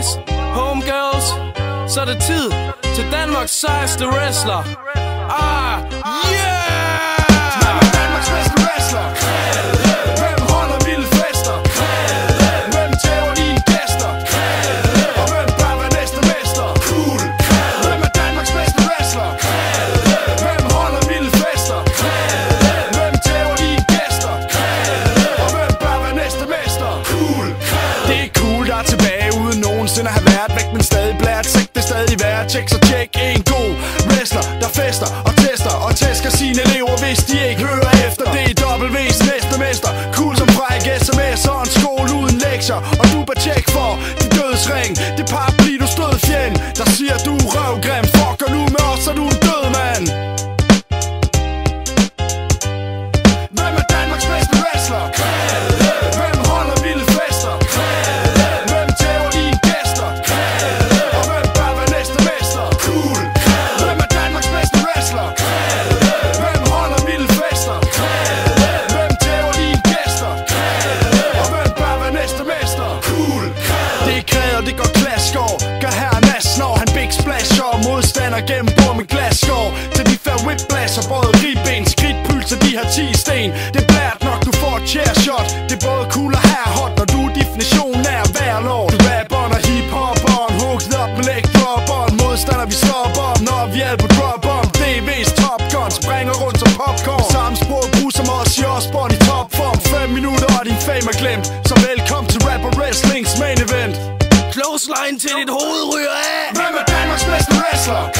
boys, homegirls, så er det tid til Danmarks sejeste wrestler. Tjek så tjek, en god wrestler Der fester og tester og tæsker sine elever Hvis de ikke hører efter. Det er W's næste mester. Cool som fræk sms og en skole uden lektier. Og du bør tjek for din dødsring. Det paraply du stød fjend Der siger du whiplasher Både ribben, skridtpulser, de har 10 sten. Det er blært nok, du får et chair shot. Det er både cool og her hot Når du er definitionen af at være lord Du rapperen og hip-hoperen Hooked up med leg dropperen Modstander vi stopper Når vi er på drop om DV's Top Gun Springer rundt som popcorn. Samme sprog, brug som os i Osborn i topform 5 minutter og din fame er glemt. Så velkommen til Rap og Wrestlings main event. Close line til dit hoved ryger af. Hvem er Danmarks bedste wrestler?